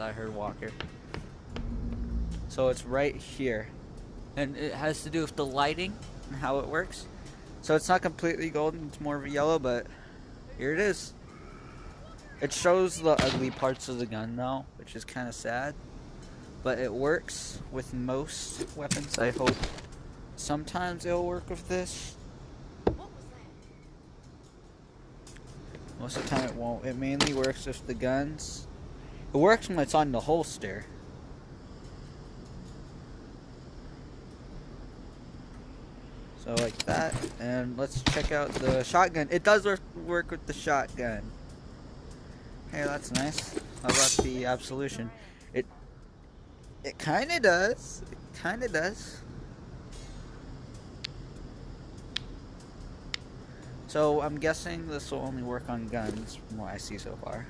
I heard Walker. So it's right here. And it has to do with the lighting and how it works. So it's not completely golden, it's more of a yellow, but here it is. It shows the ugly parts of the gun though, which is kind of sad. But it works with most weapons, I hope. Sometimes it'll work with this. Most of the time it won't. It mainly works with the guns. It works when it's on the holster. So like that, and let's check out the shotgun. It does work, with the shotgun. Hey, that's nice. How about the absolution? It it kind of does. It kind of does. So I'm guessing this will only work on guns from what I see so far.